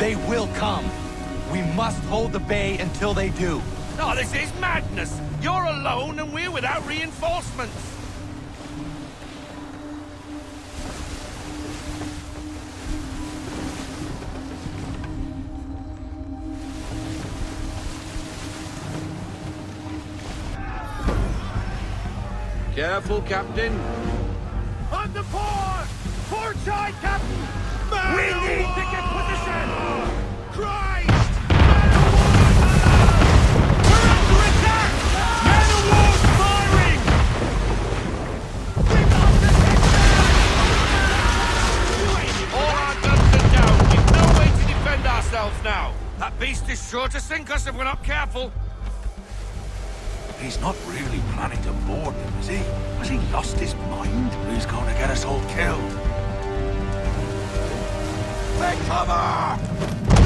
They will come. We must hold the bay until they do. Oh, this is madness. You're alone and we're without reinforcements. Careful, Captain. On the port! Port side, Captain! we need to get if we're not careful. He's not really planning to board them, is he? Has he lost his mind? He's going to get us all killed. Take cover!